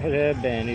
Eh, bene,